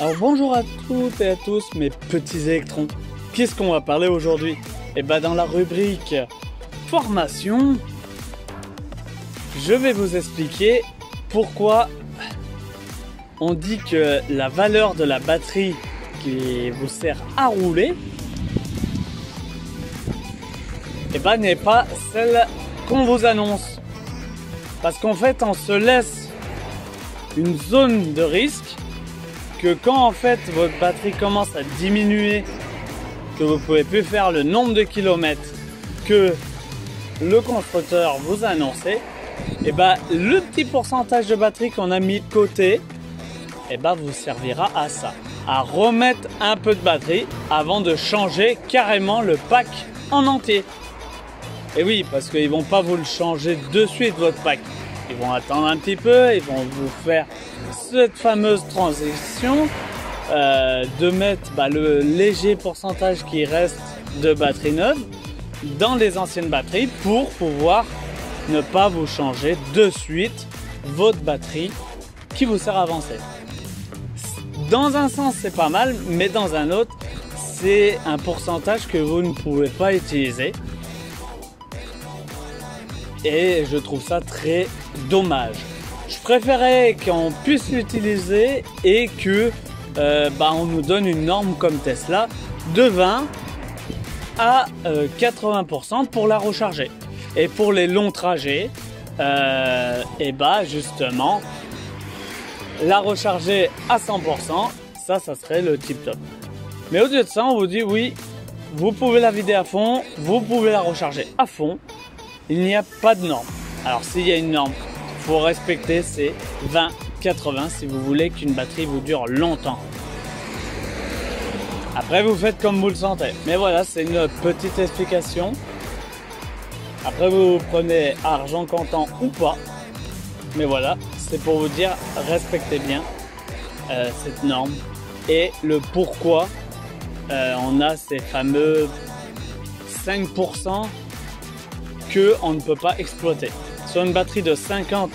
Alors bonjour à toutes et à tous mes petits électrons. Qu'est-ce qu'on va parler aujourd'hui? Eh ben dans la rubrique formation, je vais vous expliquer pourquoi on dit que la valeur de la batterie qui vous sert à rouler eh ben, n'est pas celle qu'on vous annonce. Parce qu'en fait, on se laisse une zone de risque que quand en fait votre batterie commence à diminuer, que vous pouvez plus faire le nombre de kilomètres que le constructeur vous a annoncé, et eh ben le petit pourcentage de batterie qu'on a mis de côté, et eh ben vous servira à ça, à remettre un peu de batterie avant de changer carrément le pack en entier. Et oui, parce qu'ils vont pas vous le changer de suite votre pack. Ils vont attendre un petit peu, ils vont vous faire cette fameuse transition euh, de mettre bah, le léger pourcentage qui reste de batterie neuve dans les anciennes batteries pour pouvoir ne pas vous changer de suite votre batterie qui vous sert à avancer. Dans un sens, c'est pas mal, mais dans un autre, c'est un pourcentage que vous ne pouvez pas utiliser. Et je trouve ça très dommage. Je préférais qu'on puisse l'utiliser et que euh, bah, on nous donne une norme comme Tesla de 20 à 80% euh, pour la recharger. Et pour les longs trajets, euh, et bah justement, la recharger à 100%, ça, ça serait le tip top. Mais au lieu de ça, on vous dit oui, vous pouvez la vider à fond, vous pouvez la recharger à fond. Il n'y a pas de norme. Alors s'il y a une norme, faut respecter ces 20-80 si vous voulez qu'une batterie vous dure longtemps. Après, vous faites comme vous le sentez. Mais voilà, c'est une petite explication. Après, vous prenez argent comptant ou pas. Mais voilà, c'est pour vous dire, respectez bien euh, cette norme et le pourquoi euh, on a ces fameux 5% que on ne peut pas exploiter. Sur une batterie de 50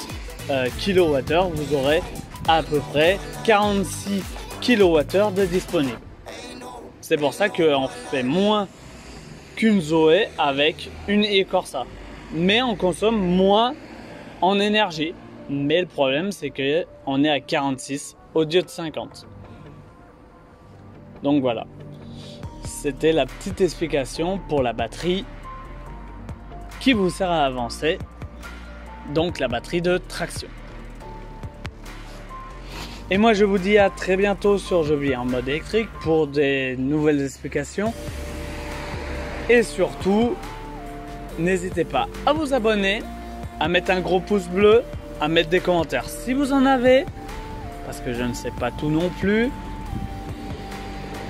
euh, kWh, vous aurez à peu près 46 kWh de disponible. C'est pour ça qu'on fait moins qu'une Zoé avec une e-Corsa. Mais on consomme moins en énergie. Mais le problème, c'est qu'on est à 46 au lieu de 50. Donc voilà. C'était la petite explication pour la batterie qui vous sert à avancer. Donc la batterie de traction. Et moi je vous dis à très bientôt sur Je vis en mode électrique pour des nouvelles explications. Et surtout, n'hésitez pas à vous abonner, à mettre un gros pouce bleu, à mettre des commentaires si vous en avez, parce que je ne sais pas tout non plus.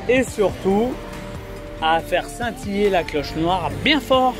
Et surtout, à faire scintiller la cloche noire bien fort